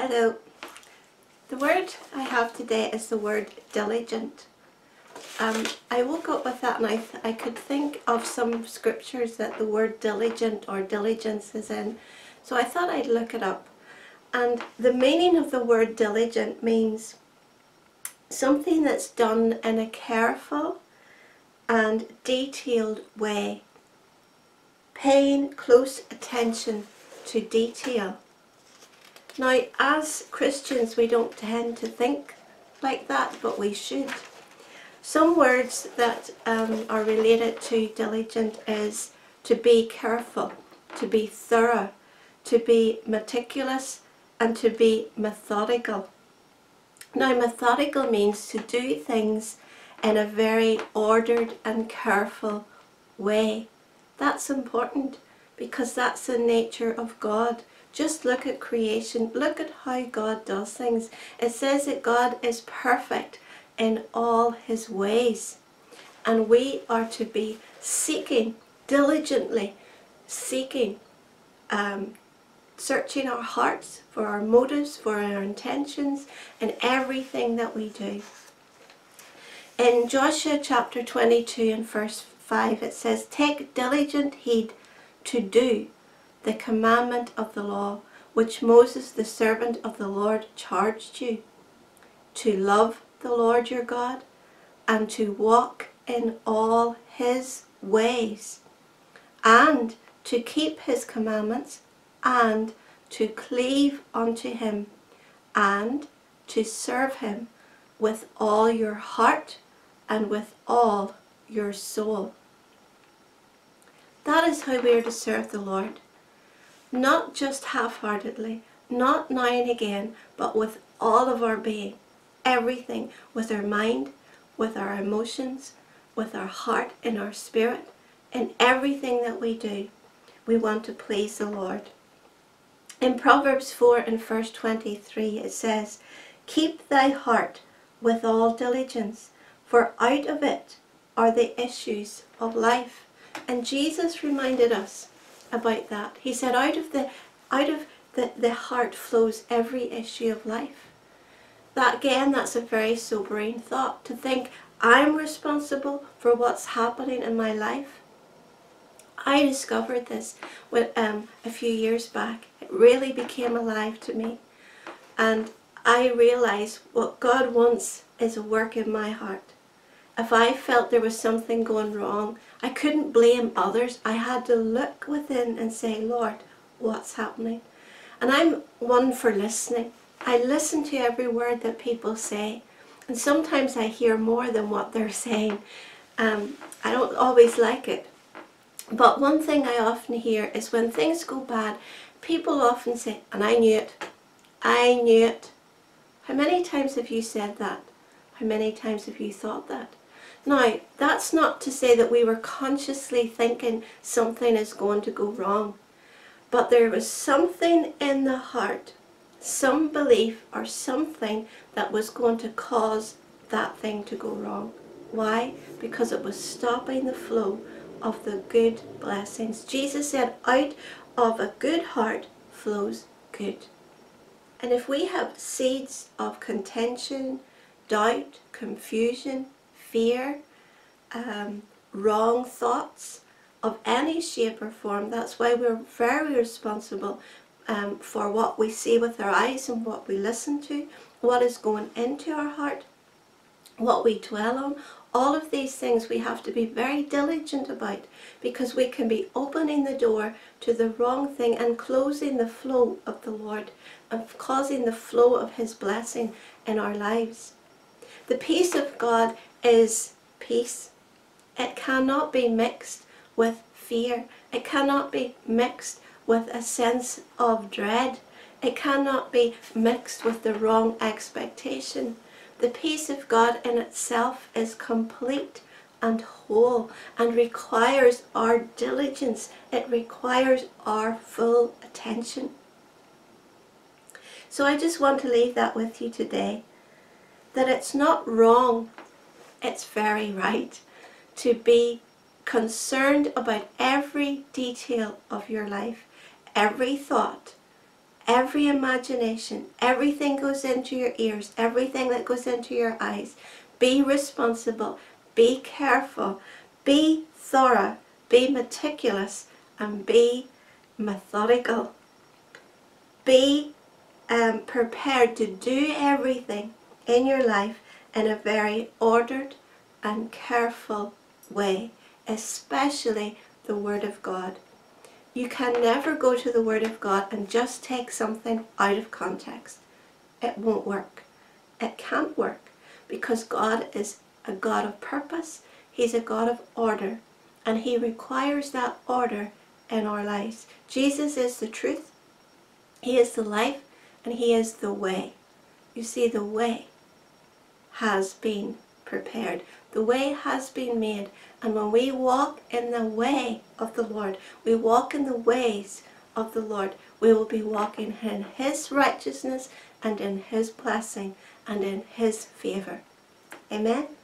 Hello. The word I have today is the word diligent. Um, I woke up with that and I, I could think of some scriptures that the word diligent or diligence is in. So I thought I'd look it up. And the meaning of the word diligent means something that's done in a careful and detailed way, paying close attention to detail. Now, as Christians, we don't tend to think like that, but we should. Some words that um, are related to diligent is to be careful, to be thorough, to be meticulous, and to be methodical. Now, methodical means to do things in a very ordered and careful way. That's important because that's the nature of God. Just look at creation. Look at how God does things. It says that God is perfect in all his ways. And we are to be seeking, diligently seeking, um, searching our hearts for our motives, for our intentions, and everything that we do. In Joshua chapter 22 and verse 5 it says, Take diligent heed to do the commandment of the law which Moses the servant of the Lord charged you, to love the Lord your God and to walk in all his ways and to keep his commandments and to cleave unto him and to serve him with all your heart and with all your soul. That is how we are to serve the Lord not just half-heartedly, not now and again, but with all of our being, everything, with our mind, with our emotions, with our heart and our spirit, in everything that we do, we want to please the Lord. In Proverbs 4 and verse 23 it says, Keep thy heart with all diligence, for out of it are the issues of life. And Jesus reminded us about that. He said, out of the out of the, the heart flows every issue of life. That again, that's a very sobering thought to think I'm responsible for what's happening in my life. I discovered this when, um, a few years back. It really became alive to me. And I realised what God wants is a work in my heart. If I felt there was something going wrong, I couldn't blame others. I had to look within and say, Lord, what's happening? And I'm one for listening. I listen to every word that people say. And sometimes I hear more than what they're saying. Um, I don't always like it. But one thing I often hear is when things go bad, people often say, and I knew it. I knew it. How many times have you said that? How many times have you thought that? Now, that's not to say that we were consciously thinking something is going to go wrong, but there was something in the heart, some belief or something that was going to cause that thing to go wrong. Why? Because it was stopping the flow of the good blessings. Jesus said, out of a good heart flows good. And if we have seeds of contention, doubt, confusion, fear, um, wrong thoughts of any shape or form. That's why we're very responsible um, for what we see with our eyes and what we listen to, what is going into our heart, what we dwell on. All of these things we have to be very diligent about because we can be opening the door to the wrong thing and closing the flow of the Lord and causing the flow of His blessing in our lives. The peace of God is peace. It cannot be mixed with fear. It cannot be mixed with a sense of dread. It cannot be mixed with the wrong expectation. The peace of God in itself is complete and whole and requires our diligence. It requires our full attention. So I just want to leave that with you today. That it's not wrong it's very right to be concerned about every detail of your life, every thought, every imagination, everything goes into your ears, everything that goes into your eyes. Be responsible, be careful, be thorough, be meticulous, and be methodical. Be um, prepared to do everything in your life in a very ordered and careful way, especially the Word of God. You can never go to the Word of God and just take something out of context. It won't work. It can't work because God is a God of purpose. He's a God of order and He requires that order in our lives. Jesus is the truth. He is the life and He is the way. You see, the way has been prepared. The way has been made. And when we walk in the way of the Lord, we walk in the ways of the Lord, we will be walking in His righteousness and in His blessing and in His favour. Amen.